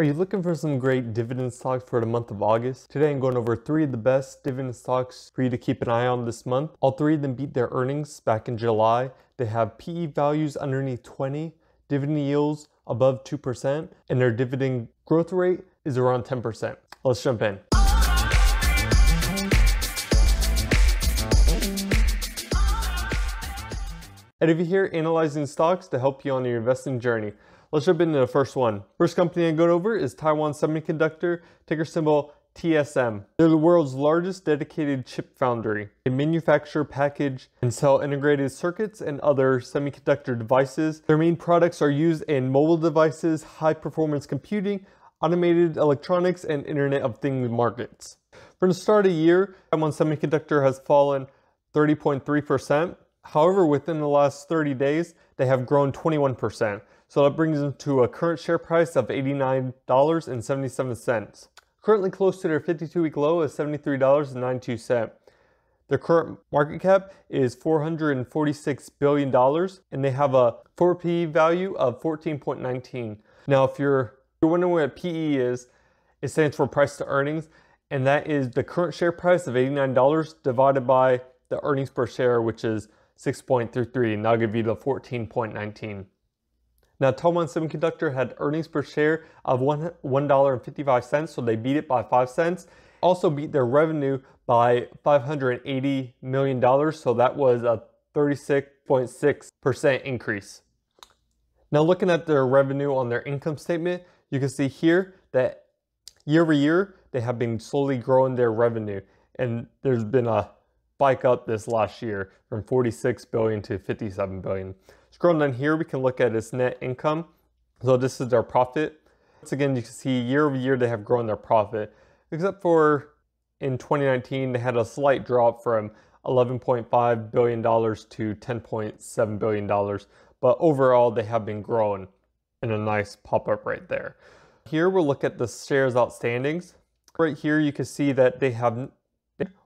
Are you looking for some great dividend stocks for the month of August? Today I'm going over three of the best dividend stocks for you to keep an eye on this month. All three of them beat their earnings back in July. They have PE values underneath 20, dividend yields above 2%, and their dividend growth rate is around 10%. Let's jump in. And if you're here analyzing stocks to help you on your investing journey, let's jump into the first one. First company I go over is Taiwan Semiconductor, ticker symbol TSM. They're the world's largest dedicated chip foundry. They manufacture, package, and sell integrated circuits and other semiconductor devices. Their main products are used in mobile devices, high performance computing, automated electronics, and Internet of Things markets. From the start of the year, Taiwan Semiconductor has fallen 30.3%. However, within the last 30 days, they have grown 21%. So that brings them to a current share price of $89.77. Currently close to their 52-week low of $73.92. Their current market cap is $446 billion, and they have a 4P value of 14.19. Now, if you're, you're wondering what PE is, it stands for price to earnings, and that is the current share price of $89 divided by the earnings per share, which is 6.33, and I'll give you the 14.19. Now, Taiwan Semiconductor had earnings per share of $1.55, so they beat it by 5 cents. Also beat their revenue by $580 million, so that was a 36.6% increase. Now, looking at their revenue on their income statement, you can see here that year over year, they have been slowly growing their revenue, and there's been a spike up this last year from 46 billion to 57 billion. Scrolling down here, we can look at its net income. So this is their profit. Once again, you can see year over year, they have grown their profit, except for in 2019, they had a slight drop from $11.5 billion to $10.7 billion. But overall, they have been growing in a nice pop-up right there. Here, we'll look at the shares outstandings. Right here, you can see that they have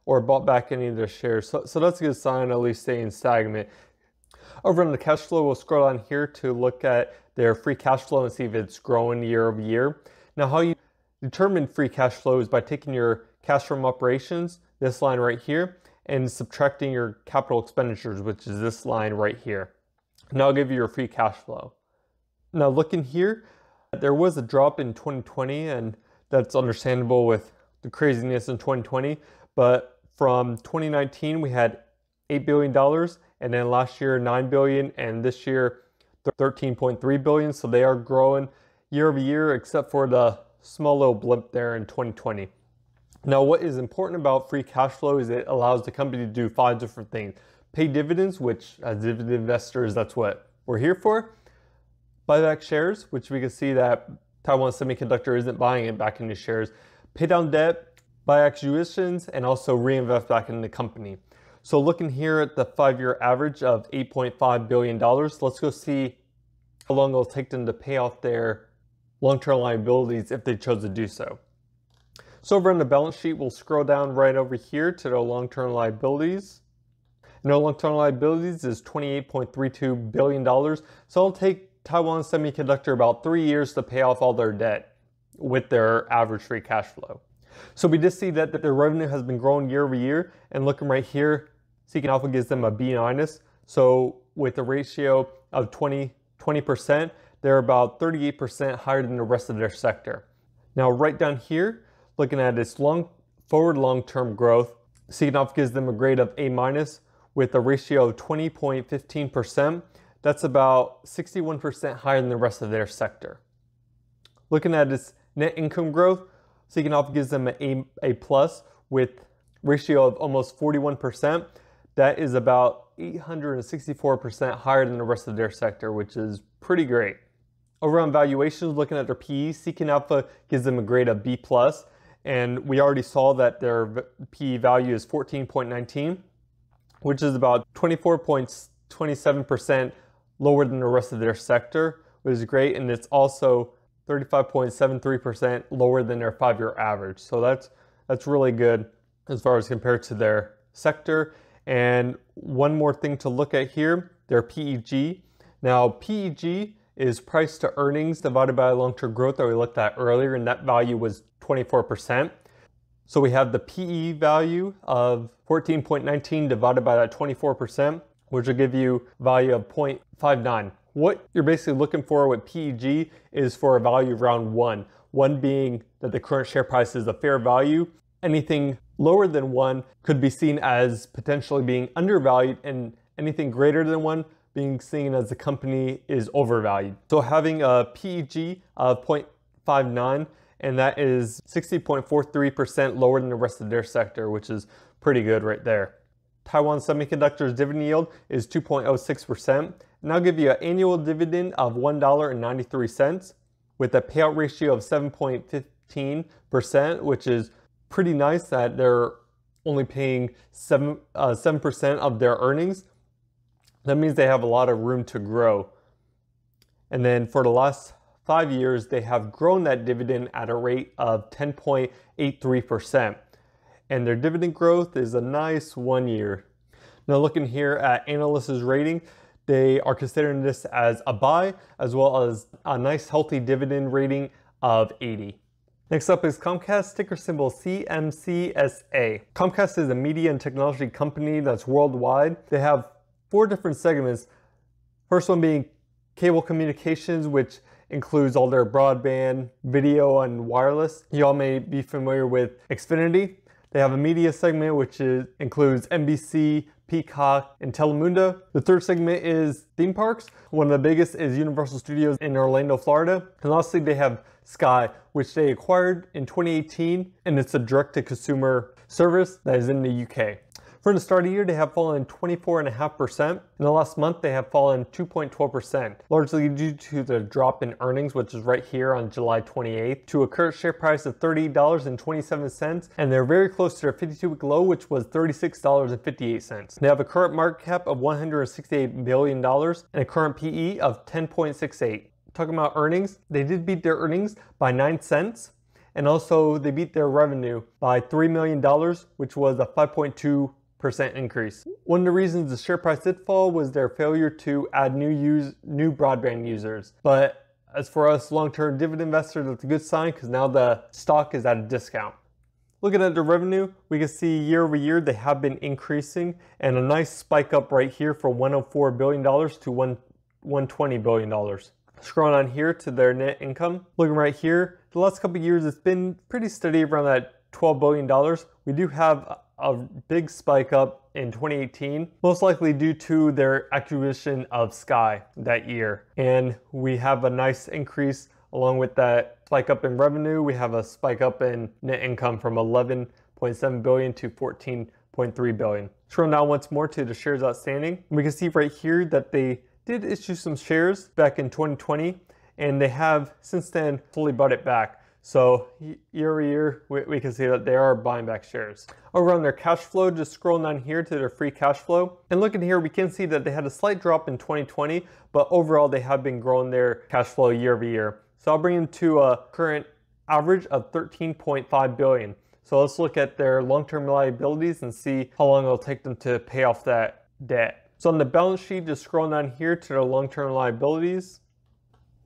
or bought back any of their shares. So, so that's a good sign, at least staying stagnant. Over on the cash flow, we'll scroll down here to look at their free cash flow and see if it's growing year over year. Now, how you determine free cash flow is by taking your cash from operations, this line right here, and subtracting your capital expenditures, which is this line right here. Now I'll give you your free cash flow. Now looking here, there was a drop in 2020 and that's understandable with the craziness in 2020, but from 2019, we had $8 billion, and then last year, 9 billion, and this year, 13.3 billion. So they are growing year over year, except for the small little blip there in 2020. Now, what is important about free cash flow is it allows the company to do five different things. Pay dividends, which as dividend investors, that's what we're here for. Buy back shares, which we can see that Taiwan Semiconductor isn't buying it back into shares. Pay down debt, buy acquisitions, and also reinvest back in the company. So looking here at the five-year average of $8.5 billion, let's go see how long it'll take them to pay off their long-term liabilities if they chose to do so. So over on the balance sheet, we'll scroll down right over here to their long-term liabilities. No long-term liabilities is $28.32 billion. So it'll take Taiwan Semiconductor about three years to pay off all their debt with their average free cash flow. So we just see that, that their revenue has been growing year over year and looking right here, Seeking Alpha gives them a B minus. So with a ratio of 20, 20%, they're about 38% higher than the rest of their sector. Now right down here, looking at its long forward long-term growth, Seeking Alpha gives them a grade of A minus with a ratio of 20.15%. That's about 61% higher than the rest of their sector. Looking at its net income growth, Alpha gives them an A, A plus with ratio of almost 41%. That is about 864% higher than the rest of their sector, which is pretty great. Over on valuations, looking at their PE, Seeking Alpha gives them a grade of B plus, and we already saw that their PE value is 14.19, which is about 24.27% lower than the rest of their sector, which is great, and it's also 35.73% lower than their five-year average. So that's that's really good as far as compared to their sector. And one more thing to look at here, their PEG. Now PEG is price to earnings divided by long-term growth that we looked at earlier, and that value was 24%. So we have the PE value of 14.19 divided by that 24%, which will give you value of 0.59. What you're basically looking for with PEG is for a value around one. One being that the current share price is a fair value. Anything lower than one could be seen as potentially being undervalued and anything greater than one being seen as the company is overvalued. So having a PEG of 0.59 and that is 60.43% lower than the rest of their sector, which is pretty good right there. Taiwan Semiconductor's dividend yield is 2.06%, and I'll give you an annual dividend of $1.93 with a payout ratio of 7.15%, which is pretty nice that they're only paying 7, uh, 7% of their earnings. That means they have a lot of room to grow. And then for the last five years, they have grown that dividend at a rate of 10.83%. And their dividend growth is a nice one year. Now looking here at analysts' rating, they are considering this as a buy as well as a nice healthy dividend rating of 80. Next up is Comcast, ticker symbol CMCSA. Comcast is a media and technology company that's worldwide. They have four different segments. First one being cable communications, which includes all their broadband, video, and wireless. You all may be familiar with Xfinity. They have a media segment which is, includes NBC, Peacock, and Telemundo. The third segment is theme parks. One of the biggest is Universal Studios in Orlando, Florida. And lastly, they have Sky, which they acquired in 2018, and it's a direct-to-consumer service that is in the UK. From the start of the year, they have fallen 24.5%. In the last month, they have fallen 2.12%, largely due to the drop in earnings, which is right here on July 28th, to a current share price of $30.27, and they're very close to their 52-week low, which was $36.58. They have a current market cap of $168 billion and a current PE of 10.68 talking about earnings, they did beat their earnings by 9 cents. And also they beat their revenue by $3 million, which was a 5.2% increase. One of the reasons the share price did fall was their failure to add new use, new broadband users. But as for us long-term dividend investors, that's a good sign because now the stock is at a discount. Looking at the revenue, we can see year over year they have been increasing and a nice spike up right here from $104 billion to $120 billion. Scrolling on here to their net income, looking right here, the last couple years it's been pretty steady around that $12 billion. We do have a big spike up in 2018, most likely due to their acquisition of Sky that year. And we have a nice increase along with that spike up in revenue. We have a spike up in net income from 11.7 billion to 14.3 billion. Scroll now once more to the shares outstanding. We can see right here that they did issue some shares back in 2020 and they have since then fully bought it back. So year over year, we, we, can see that they are buying back shares. Over on their cash flow, just scrolling down here to their free cash flow. And looking here, we can see that they had a slight drop in 2020, but overall they have been growing their cash flow year over year. So I'll bring them to a current average of 13.5 billion. So let's look at their long-term liabilities and see how long it'll take them to pay off that debt. So on the balance sheet, just scrolling down here to their long-term liabilities,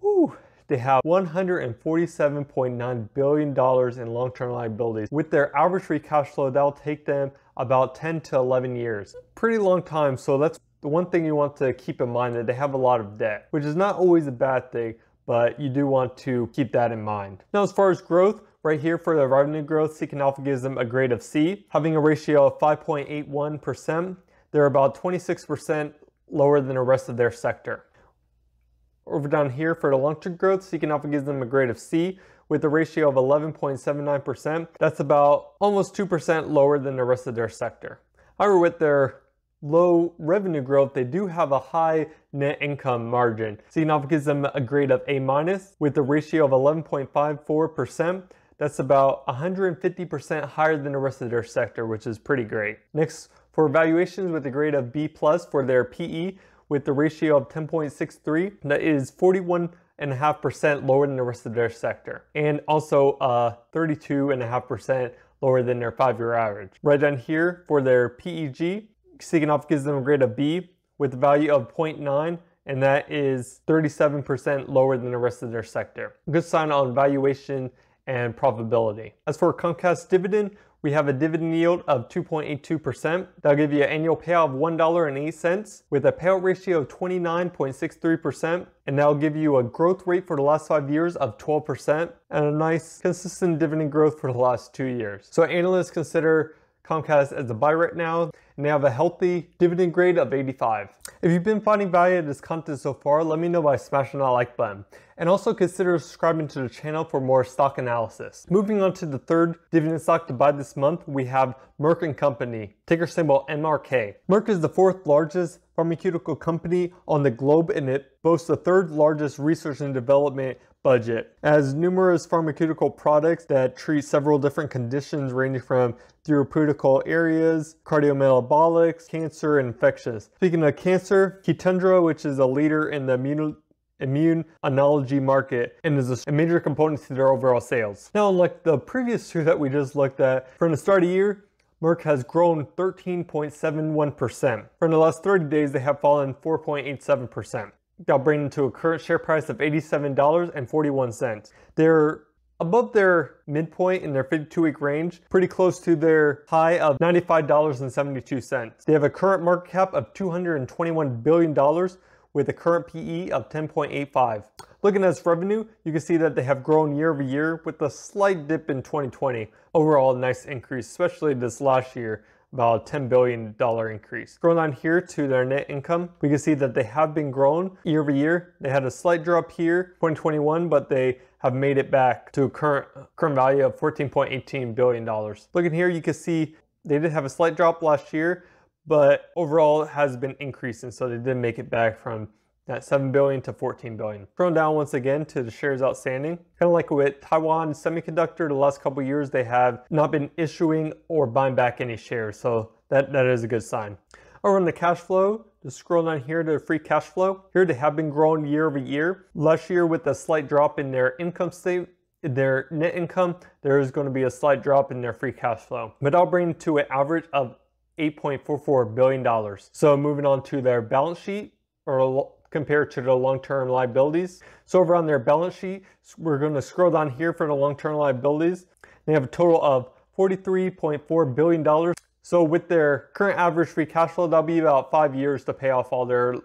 whew, they have $147.9 billion in long-term liabilities. With their average free cash flow, that'll take them about 10 to 11 years. Pretty long time, so that's the one thing you want to keep in mind that they have a lot of debt, which is not always a bad thing, but you do want to keep that in mind. Now, as far as growth, right here for the revenue growth, Seeking Alpha gives them a grade of C, having a ratio of 5.81%. They're about 26% lower than the rest of their sector. Over down here for the long-term growth, Seeking Alpha gives them a grade of C with a ratio of 11.79%. That's about almost 2% lower than the rest of their sector. However, with their low revenue growth, they do have a high net income margin. Seeking Alpha gives them a grade of A minus with a ratio of 11.54%. That's about 150% higher than the rest of their sector, which is pretty great. Next, for valuations with a grade of B plus for their PE with the ratio of 10.63, that is 41.5% lower than the rest of their sector. And also uh, 32.5% lower than their five-year average. Right down here for their PEG, Alpha gives them a grade of B with a value of 0.9 and that is 37% lower than the rest of their sector. Good sign on valuation and profitability. As for Comcast dividend, we have a dividend yield of 2.82%. That'll give you an annual payout of $1.08 with a payout ratio of 29.63%. And that'll give you a growth rate for the last five years of 12% and a nice consistent dividend growth for the last two years. So analysts consider Comcast as a buy right now, and they have a healthy dividend grade of 85. If you've been finding value in this content so far, let me know by smashing that like button. And also consider subscribing to the channel for more stock analysis. Moving on to the third dividend stock to buy this month, we have Merck & Company, ticker symbol MRK. Merck is the fourth largest pharmaceutical company on the globe and it boasts the third largest research and development budget. As numerous pharmaceutical products that treat several different conditions ranging from therapeutical areas, cardiometabolics, cancer, and infectious. Speaking of cancer, Keytruda, which is a leader in the immune immune oncology market and is a major component to their overall sales. Now, unlike the previous two that we just looked at, from the start of the year, Merck has grown 13.71%. From the last 30 days, they have fallen 4.87%. That'll bring them to a current share price of $87.41. They're above their midpoint in their 52 week range, pretty close to their high of $95.72. They have a current market cap of $221 billion with a current PE of 10.85. Looking at its revenue, you can see that they have grown year over year with a slight dip in 2020. Overall, a nice increase, especially this last year about a $10 billion increase. Going on here to their net income, we can see that they have been grown year over year. They had a slight drop here, 2021, but they have made it back to a current, current value of $14.18 billion. Looking here, you can see they did have a slight drop last year, but overall it has been increasing. So they did make it back from that 7 billion to 14 billion. Thrown down once again to the shares outstanding. Kind of like with Taiwan Semiconductor, the last couple years they have not been issuing or buying back any shares. So that, that is a good sign. Over on the cash flow, just scroll down here to the free cash flow. Here they have been growing year over year. Last year with a slight drop in their income statement, their net income, there is going to be a slight drop in their free cash flow. But I'll bring to an average of $8.44 billion. So moving on to their balance sheet, or compared to the long-term liabilities. So over on their balance sheet, we're going to scroll down here for the long-term liabilities. They have a total of $43.4 billion. So with their current average free cash flow, that'll be about five years to pay off all their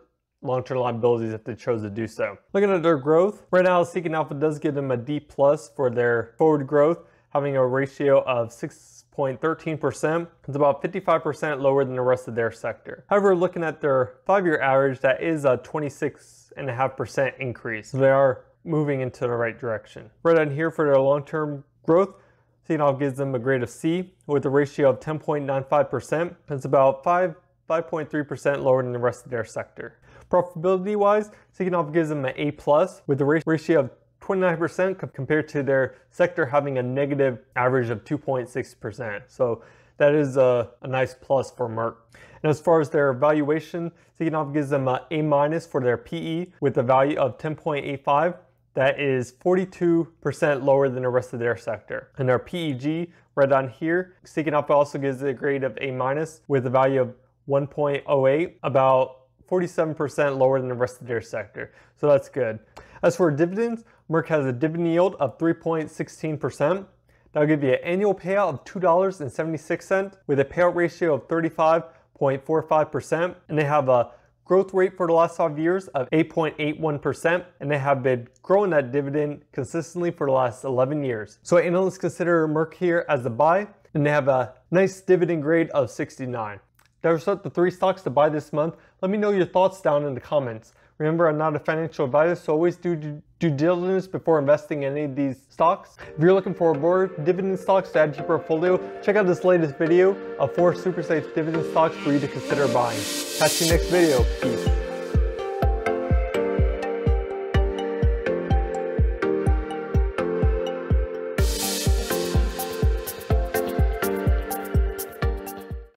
long-term liabilities if they chose to do so. Looking at their growth, right now Seeking Alpha does give them a D plus for their forward growth, having a ratio of 6.13%. It's about 55% lower than the rest of their sector. However, looking at their five-year average, that is a 26.5% increase. So they are moving into the right direction. Right on here for their long-term growth, Seeking Alpha gives them a grade of C with a ratio of 10.95%. It's about 5 5.3% lower than the rest of their sector. Profitability wise, Seeking Alpha gives them an A plus with a ratio of 29% compared to their sector having a negative average of 2.6%. So that is a, a, nice plus for Merck. And as far as their valuation, Seeking Alpha gives them an A minus for their PE with a value of 10.85. That is 42% lower than the rest of their sector. And their PEG right on here, Seeking Alpha also gives it a grade of A minus with a value of 1.08, about 47% lower than the rest of their sector. So that's good. As for dividends, Merck has a dividend yield of 3.16%. That'll give you an annual payout of $2.76 with a payout ratio of 35.45%. And they have a growth rate for the last five years of 8.81%. And they have been growing that dividend consistently for the last 11 years. So analysts consider Merck here as a buy. And they have a nice dividend grade of 69. Those are the three stocks to buy this month. Let me know your thoughts down in the comments. Remember, I'm not a financial advisor, so always do due diligence before investing in any of these stocks. If you're looking for more dividend stocks to add to your portfolio, check out this latest video of four super safe dividend stocks for you to consider buying. Catch you next video. Peace.